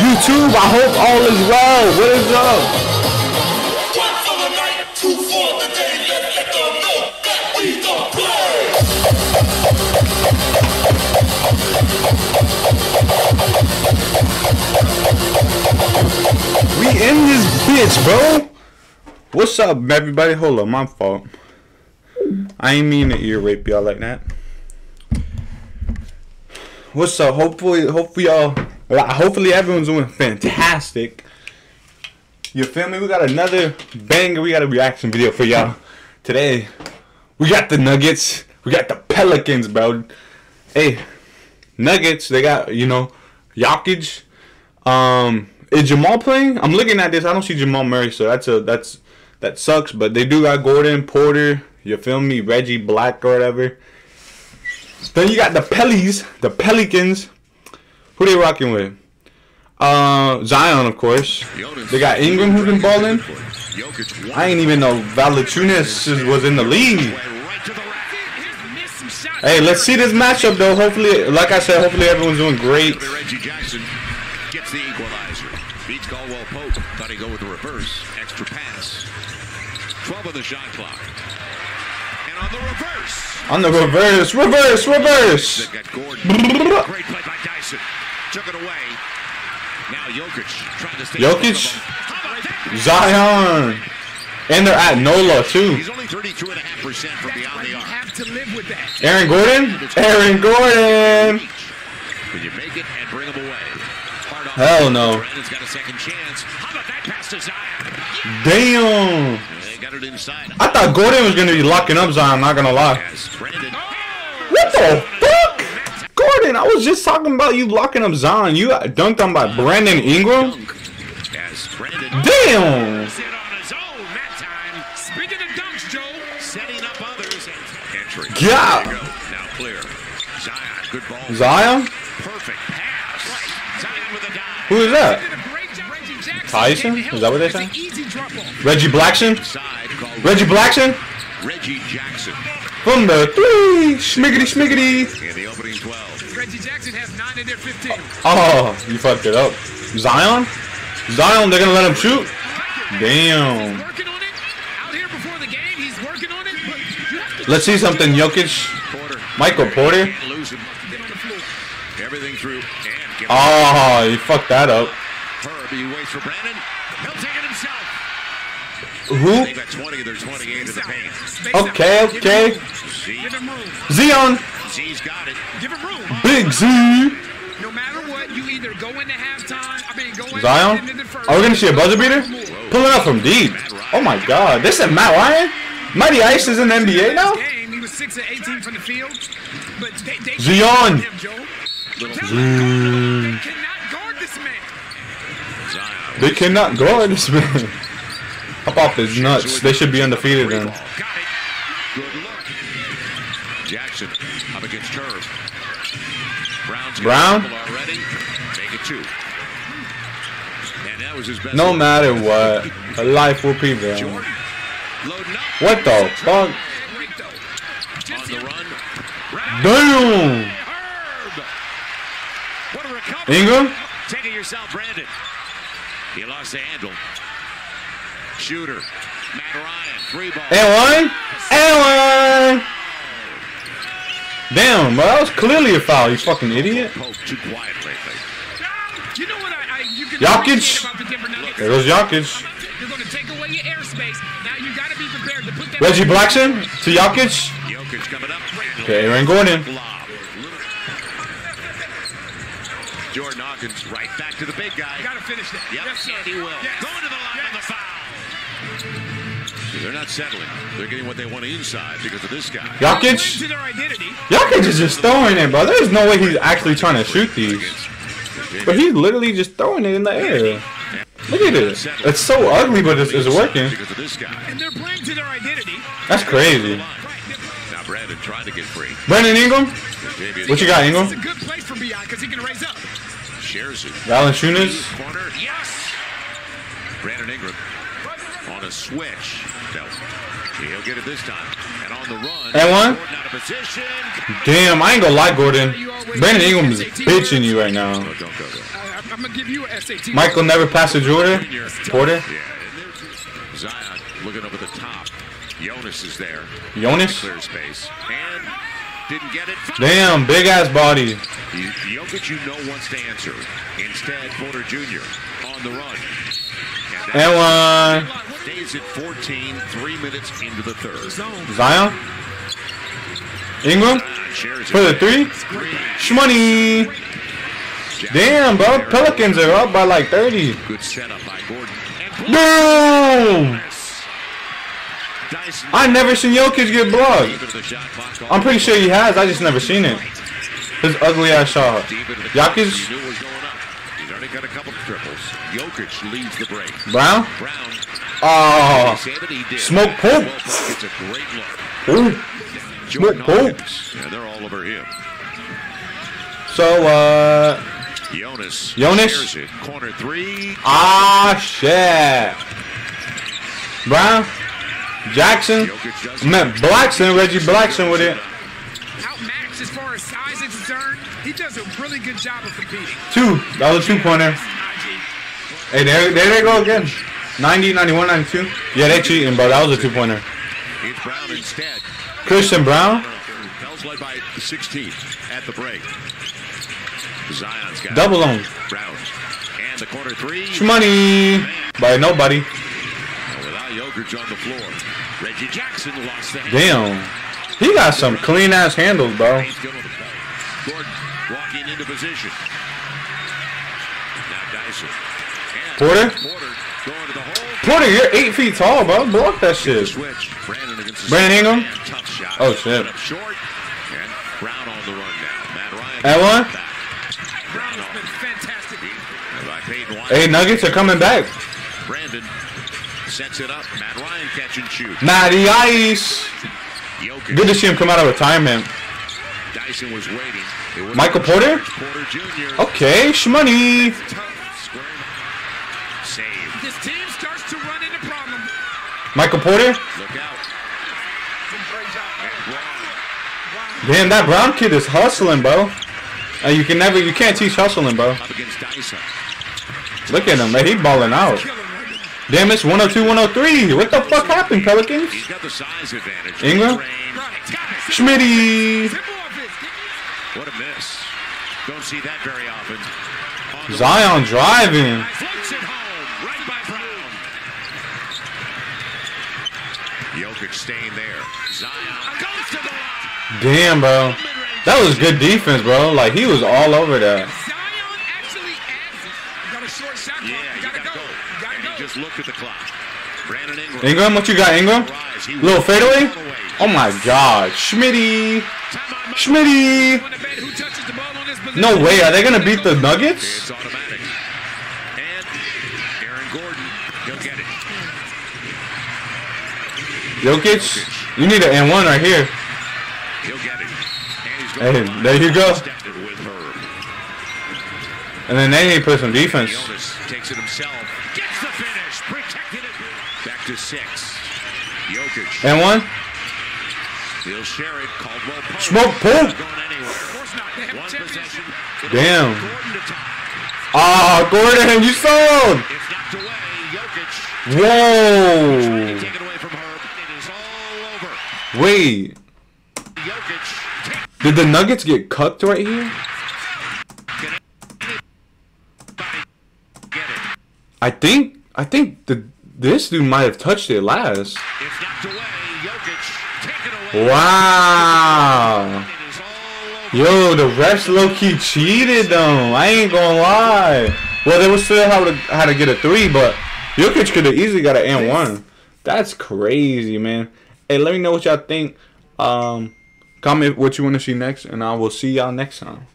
YouTube, I hope all is well. What is up? We in this bitch, bro. What's up, everybody? Hold up, my fault. I ain't mean to ear rape y'all like that. What's up? Hopefully, hopefully y'all, hopefully everyone's doing fantastic. You feel me? We got another banger. We got a reaction video for y'all today. We got the Nuggets. We got the Pelicans, bro. Hey, Nuggets. They got you know, Jokic. Um, is Jamal playing? I'm looking at this. I don't see Jamal Murray, so that's a that's that sucks. But they do got Gordon Porter. You feel me? Reggie Black or whatever. Then you got the Pellies, the Pelicans. Who they rocking with? Uh, Zion, of course. They got Ingram who's been balling. I ain't even know Valanciunas was in the league. Hey, let's see this matchup though. Hopefully, like I said, hopefully everyone's doing great. Reggie Jackson gets the equalizer. Beats Caldwell Pope. Thought he'd go with the reverse. Extra pass. 12 on the shot clock. And on the reverse. On the reverse, reverse, reverse. Great play by Dyson. Took it away. Now Jokic trying to stay. Jokic. How about that? Zion. And they're at NOLA too. He's only 32.5% from beyond the arc. have to live with that. Aaron Gordon? Aaron Gordon. Can you make it and bring him away? Hell no. Brandon's got a second chance. How about that pass to Zion? Damn. They got it inside. I thought Gordon was gonna be locking up Zion, not gonna lie. Oh! What the fuck? Gordon, I was just talking about you locking up Zion. You got dunked on by uh, Brandon Ingram? Dunk. As Brandon Damn. Sit on his own that time. Speaking of dunks, Joe. setting up others. Entry. Yeah. There you go. Now clear. Zion. Good ball. Zion? Perfect pass. Zion with a dive. Who is that? Did a great job. Reggie Tyson? Is that what they're help. saying? It's an Easy drop off. Reggie Blackson? Reggie Blackson? Reggie Jackson From the three. Schmiggity schmiggity. in the opening 12. Reggie Jackson has nine in their 15. Oh, you fucked it up. Zion? Zion, they're gonna let him shoot? Damn. He's working on it. Out here before the game, he's working on it. But you have to Let's see something, Jokic. Porter. Michael Porter. Can't lose him. get on the floor. Everything through. And give Oh, you fucked that up. Herb. He waits for Brandon. Out. Okay, okay. him room. Z. Give him room. Zion. Z's got it. Give him room. Big Z. No matter what, you either go into halftime. I mean, go Zion? into the first. Are we gonna see a buzzer beater? Pulling up from deep. Oh my god. This is Matt Ryan? Matty Ice is in the NBA now? Game, he was six of 18 from the field. But they, they Zion. Him, Joe. Little Tell them, They cannot guard this man. Zion. They cannot guard this man. Hop off his nuts. They should be undefeated then. Got it. Good. Jackson up against. Braun's Braun? already. Make it two. And that was his best. No matter what, a life will prevail. Jordan. What the fuck? On the run. Damn! What a recovery. Ingram? Take it yourself, Brandon. He lost the handle. Shooter. Matt Ryan. Three ball. And one? And one! Damn, bro, that was clearly a foul, you fucking idiot. Pope too quiet lately. You know what I, I you can Jokic. appreciate about the Denver Nuggets? There goes Jokic. You're going to take away your airspace. Now you got to be prepared to put that. Reggie Blackson to Jokic. Jokic coming up. Okay, Aaron Gordon. Jordan Hawkins right back to the big guy. Got to finish that. Yep, Yes, sir. and he will. Yes. Going to the line on the foul. They're not settling. They're getting what they want inside because of this guy. Playing Jokic? to their identity. Jokic is just throwing it, bro. There's no way he's actually trying to shoot these. But he's literally just throwing it in the air. Look at it. It's so ugly, but it's, it's working. Because of this guy. And they're playing to their identity. That's crazy. Now Brandon trying to get free. Brandon Ingram? What you got, It's a Ingram? good place for Beyond because he can raise up. Shares it. Valanciunas? Yes. Brandon Ingram on a switch. No. He'll get it this time. And on the run. And one. Out of position. Damn, I ain't gonna lie, Gordon. Brandon Ingram is bitching you right now. Oh, don't go there. I, I'm gonna give you a SAT. Michael never passed to Jordan. Porter. Yeah. Zion looking over the top. Jonas is there. Jonas. Clear space. And didn't get it. Damn, big ass body. Jokic, you know, wants to answer. Instead, Porter Jr. on the run. And one. Stays at 14, three minutes into the third. Zion. Ingram. For the three. Shmoney. Damn, bro. Pelicans are up by like 30. Good setup by Gordon. Boom! I never seen Jokic get blocked. Deep into the shot clock. I'm pretty sure he has. I just never seen it. His ugly ass shot. Jokic. Already got a couple of triples. Jokic leads the break. Braun. Braun. Oh. Say that he did. Smoke poop. It's a great look. Ooh. Jordan poop. Hawkins. Yeah, they're all over him. So, uh. Jonas. Jonas? Corner three. Ah, shit. Braun. Jackson. Jokic does Man, Blackson. Reggie Blackson with it. Outmatched as far as size is concerned. He does a really good job of competing. Two. That was a two pointer. Hey, there, there they go again. 90, 91, 92. Yeah, they cheating, bro. That was a two pointer. It's Braun instead. Christian Braun. Pels led by 16 at the break. Zion's got. Double on. Braun. And the corner three. Money. By nobody. Without Jokic on the floor. Reggie Jackson lost the. Damn. He got some clean ass handles, bro. He's good on the play. Gordon walking into position. Now Dyson. Porter? Porter going to the hole. Porter, you're eight feet tall, bro. Block that shit. Switch. Brandon Brandon Ingram? And Tough shot. Oh, shit. Put up short. And Braun on the run now. Matt Ryan. That one? Braun Braun has been fantastic. By Peyton White. Hey, Nuggets are coming back. Brandon sets it up. Matt Ryan catch and shoot. Matty Ice. Good to see him come out of retirement. Dyson was waiting. It was Michael Porter? Porter Jr. Okay, shmoney. Square. Save. This team starts to run into problems. Michael Porter. Look out. Damn, that Braun kid is hustling, bro. Uh, you can never, you can't teach hustling, bro. up against Dyson. Look at him, man. He balling out. Killing right now. Damn, it's 102, 103. What the fuck happened, Pelicans? He's got the size advantage. Ingram? Range. Right, got it. Schmitty. What a miss. Don't see that very often. On Zion driving. Floats it home. Right by Braun. Jokic staying there. Zion goes to the line. Damn, bro. That was good defense, bro. Like, he was all over that. Zion actually adds. You got a short shot. Yeah, you gotta, go. You gotta go. just looked at the clock. Ingram. What you got, Ingram? Little fadeaway? Oh my god. Schmitty. Schmitty. No way. Are they going to beat the Nuggets? Jokic, you need an N one right here. Hey, there you go. And then they need to put some defense. Jonas takes it himself. Gets the finish. Protected it. Back to six. Jokic. N one. He'll share it. Caldwell Pope. Smoke Not going anywhere. Of course not. They have a One possession. Damn. Gordon to tie. Ah, Gordon, you sold. It's knocked away. Jokic. Whoa. Taken away from Herb. It is all over. Wait. Jokic. Did the Nuggets get cucked right here? I think. I think the this dude might have touched it last. It's knocked away. Jokic. Away. Wow. It is all over. Yo, the refs low key cheated though. I ain't gonna lie. Well, they would still have to, had to get a three, but Jokic could have easily got an N one. That's crazy, man. Hey, let me know what y'all think. Um, comment what you want to see next, and I will see y'all next time.